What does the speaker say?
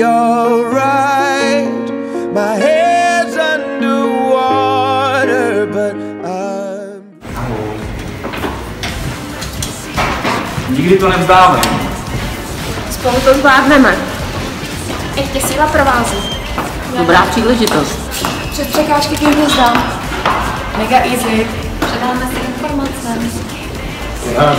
be alright. My head's underwater, but I'm. Nikdy to nevzdáme. Spolu to zvládneme. Ještě síla provází. Dobrá příležitost. Přes překážky k hvězdám. Mega easy. Předáme si informace. Náš.